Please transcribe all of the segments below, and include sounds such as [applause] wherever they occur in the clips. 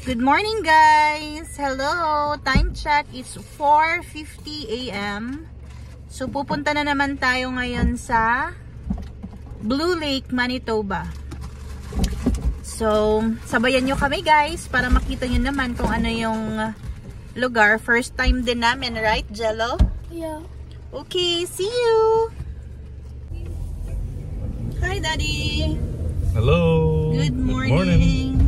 Good morning guys! Hello! Time check is 4.50 a.m. So pupunta na naman tayo ngayon sa Blue Lake, Manitoba. So, sabayan nyo kami guys para makita nyo naman kung ano yung lugar. First time din namin, right Jello? Yeah. Okay, see you! Hi Daddy! Hello. Good morning! Good morning.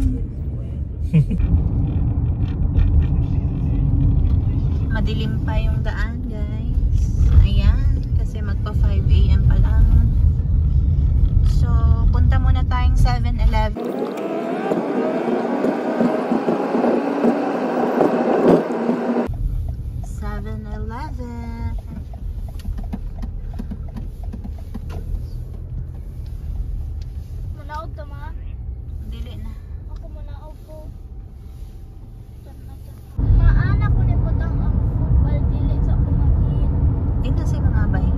[laughs] Madilim pa yung daan, guys. Ayan, kasi magpa 5 a.m. pa lang. So, punta muna tayong 7-Eleven. Seven Eleven. Manaog ka ma? Dili na. Ako manaog ko. Maana ko ni putang ang football dili sa kumagin. Di na si mga bay.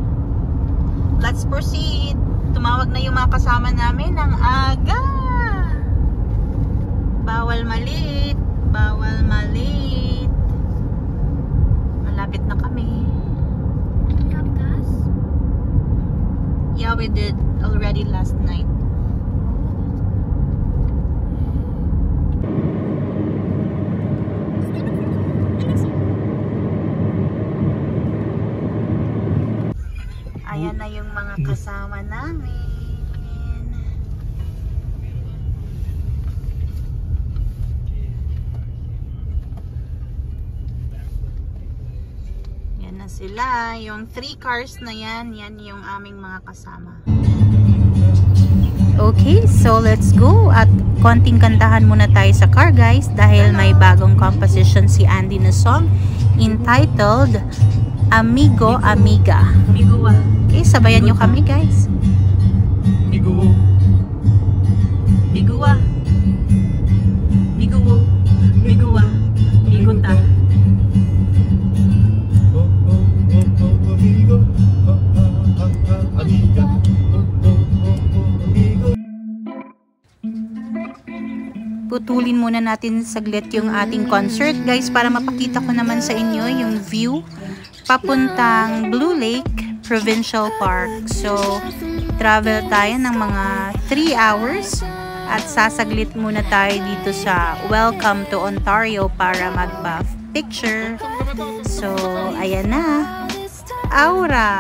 Let's proceed. Tumawag na yung mga kasama namin ng aga. Bawal malit. Bawal malit. Malapit na kami. Yeah, we did already last night. Ayan na yung mga kasama namin. Yan na sila. Yung three cars na yan, yan yung aming mga kasama. Okay, so let's go. At konting kantahan muna tayo sa car guys dahil may bagong composition si Andy na song entitled Amigo Amiga. Amigo Okay, sabayan nyo kami guys. Oh, oh, oh, oh, amigo. Putulin muna natin saglit yung ating concert guys para mapakita ko naman sa inyo yung view papuntang Blue Lake Provincial Park. So, travel tayo ng mga 3 hours at sasaglit muna tayo dito sa Welcome to Ontario para magpa-picture. So, ayan na. Aura.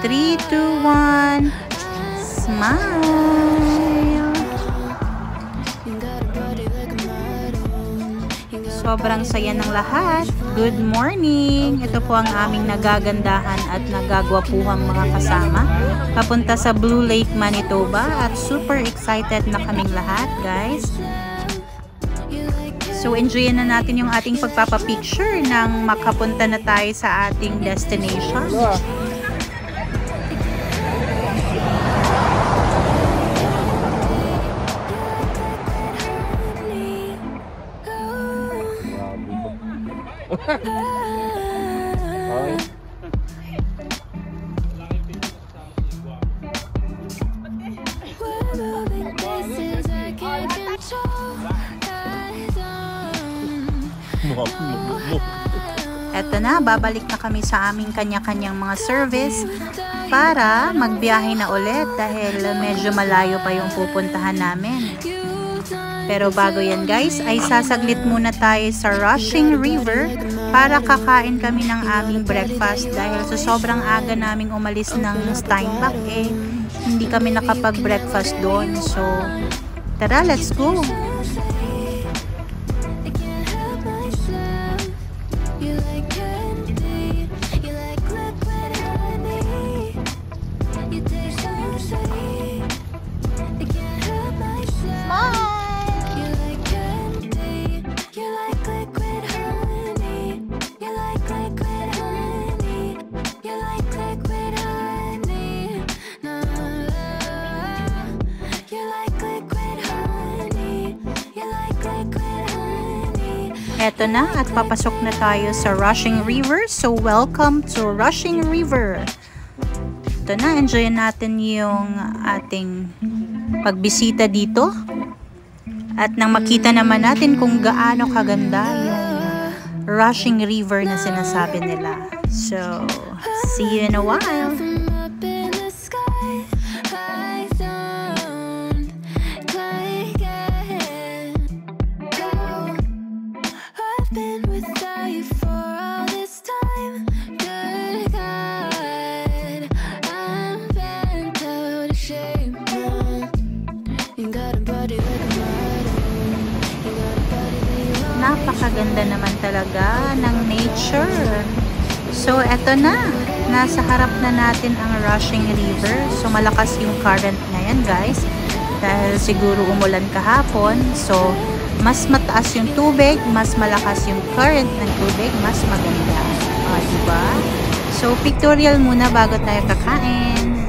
3, 2, 1. Smile. Sobrang saya ng lahat. Good morning! Ito po ang aming nagagandahan at nagagwapuhang mga kasama. Papunta sa Blue Lake, Manitoba at super excited na kaming lahat, guys. So, enjoyin na natin yung ating pagpapapicture nang makapunta na tayo sa ating destination. Eto na, babalik na kami sa aming kanya-kanyang mga service para magbiyahe na ulit dahil medyo malayo pa yung pupuntahan namin. Pero bago yan guys, ay sasaglit muna tayo sa Rushing River para kakain kami ng aming breakfast dahil sa sobrang aga naming umalis ng Steinbach eh, hindi kami nakapag-breakfast doon. So, tara, let's go! Eto na at papasok na tayo sa Rushing River. So, welcome to Rushing River. Ito na, enjoy natin yung ating pagbisita dito. At nang makita naman natin kung gaano kaganda yung rushing river na sinasabi nila. So, see you in a while. So, eto na. Nasa harap na natin ang rushing river. So, malakas yung current ngayon, guys. Dahil siguro umulan kahapon. So, mas mataas yung tubig, mas malakas yung current ng tubig, mas maganda. O, diba? So, pictorial muna bago tayo kakain.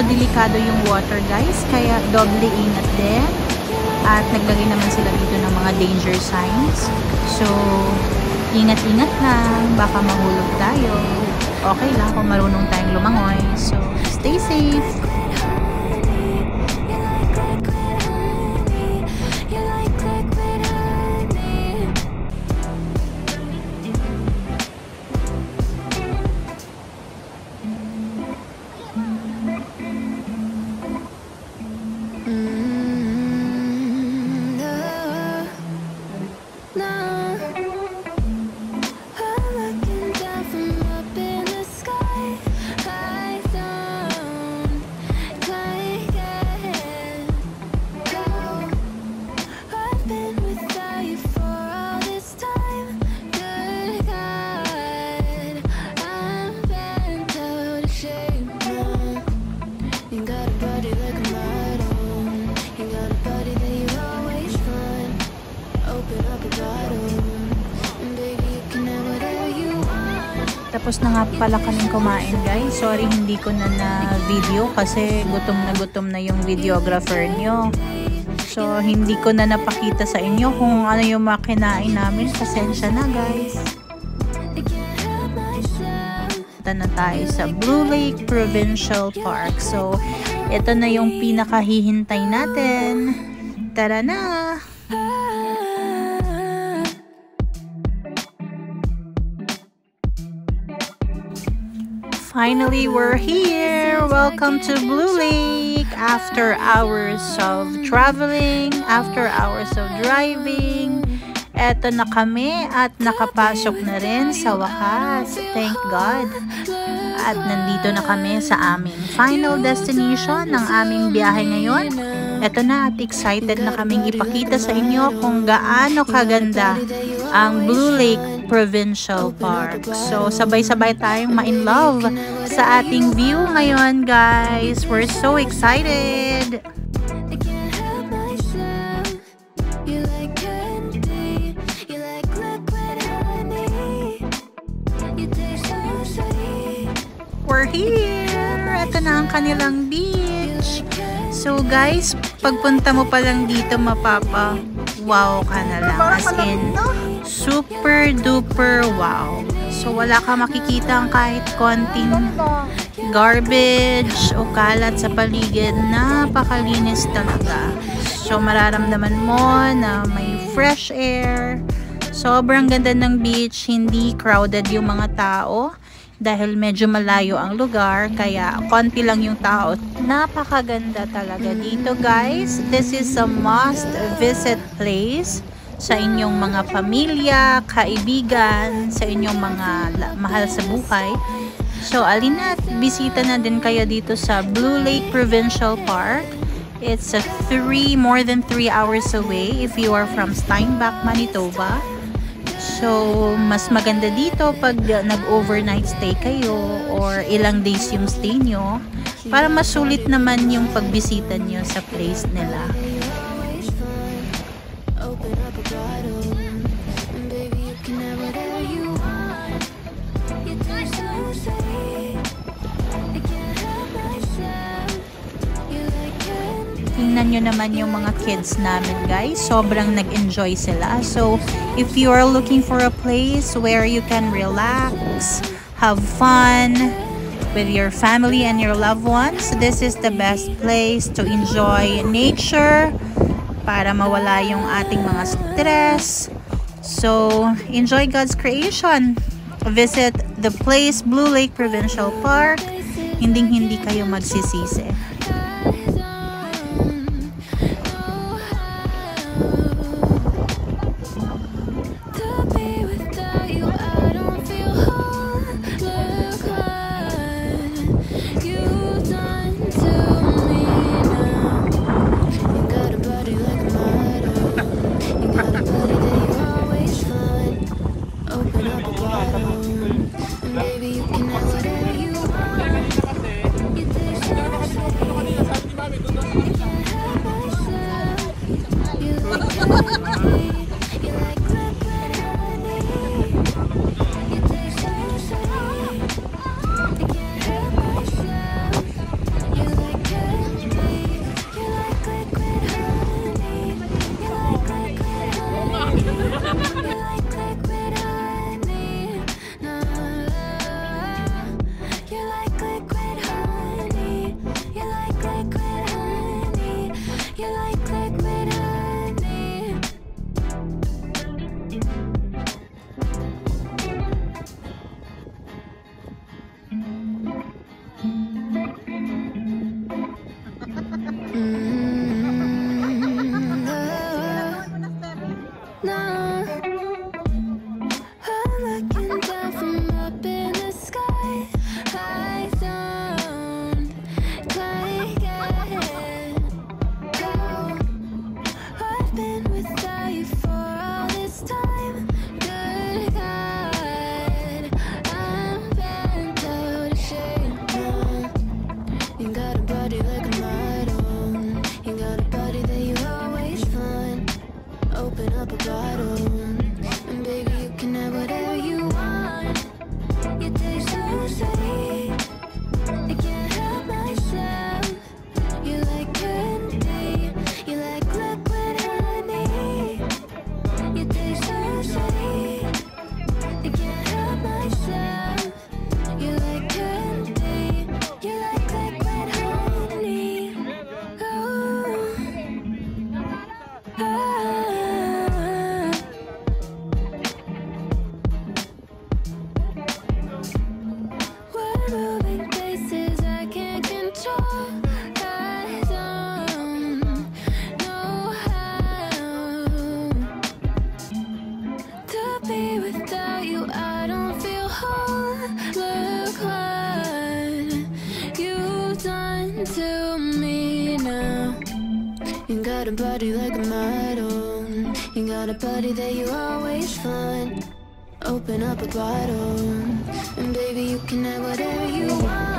Medyo delikado yung water guys, kaya doble ingat din. At naglagay naman sila dito ng mga danger signs. So, ingat-ingat lang, baka mahulog tayo. Okay lang kung marunong tayong lumangoy. So, stay safe! 那 Na nga pala kaming kumain guys. Sorry hindi ko na na video kasi gutom na gutom na yung videographer nyo. So hindi ko na napakita sa inyo kung ano yung mga kinain namin. Pasensya na guys. Punta na tayo sa Blue Lake Provincial Park. So ito na yung pinakahihintay natin. Tara na! Finally, we're here! Welcome to Blue Lake! After hours of traveling, after hours of driving, eto na kami at nakapasok na rin sa wakas. Thank God! At nandito na kami sa aming final destination ng aming biyahe ngayon. Eto na at excited na kaming ipakita sa inyo kung gaano kaganda ang Blue Lake Provincial Park. So, sabay-sabay tayong ma-in love sa ating view ngayon, guys. We're so excited! We're here! Ito na ang kanilang beach. So, guys, pagpunta mo pa lang dito, mapapa wow ka na lang. As in, super duper wow. So, wala ka makikita ang kahit konting garbage o kalat sa paligid. Napakalinis talaga. So, mararamdaman mo na may fresh air. Sobrang ganda ng beach. Hindi crowded yung mga tao. Dahil medyo malayo ang lugar kaya konti lang yung tao. Napakaganda talaga dito guys. This is a must visit place sa inyong mga pamilya, kaibigan, sa inyong mga mahal sa buhay. So, alina, bisita na din kayo dito sa Blue Lake Provincial Park. It's a three, more than 3 hours away if you are from Steinbach, Manitoba. So, mas maganda dito pag nag-overnight stay kayo or ilang days yung stay nyo para masulit naman yung pagbisita nyo sa place nila. Tingnan nyo naman yung mga kids namin guys. Sobrang nag-enjoy sila. So, if you are looking for a place where you can relax, have fun with your family and your loved ones, this is the best place to enjoy nature para mawala yung ating mga stress. So, enjoy God's creation. Visit the place Blue Lake Provincial Park. Hinding-hindi kayo magsisisi. Done to me now. You got a body like a model. You got a body that you always find. Open up a bottle, and baby you can have whatever you want.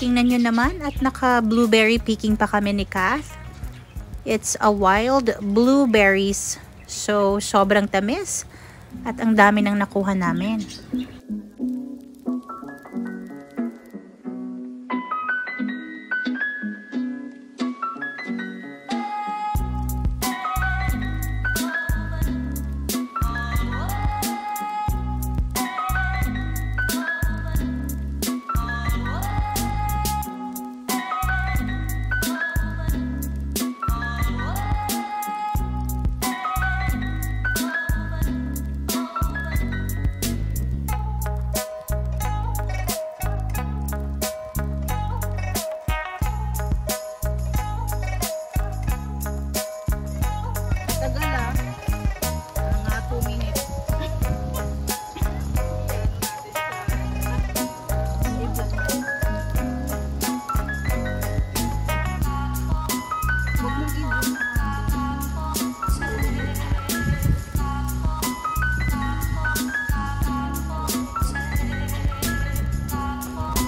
Tingnan nyo naman at naka blueberry picking pa kami ni Kath. It's a wild blueberries. So, sobrang tamis. At ang dami nang nakuha namin.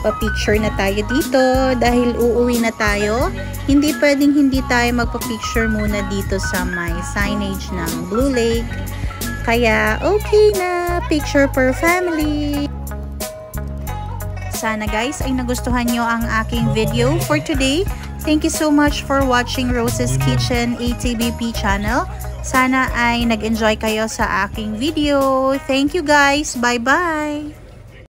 Pa-picture na tayo dito dahil uuwi na tayo. Hindi pwedeng hindi tayo magpa-picture muna dito sa may signage ng Blue Lake. Kaya okay na, picture per family. Sana guys ay nagustuhan nyo ang aking video for today. Thank you so much for watching Rose's Kitchen ATBP channel. Sana ay nag-enjoy kayo sa aking video. Thank you guys. Bye-bye!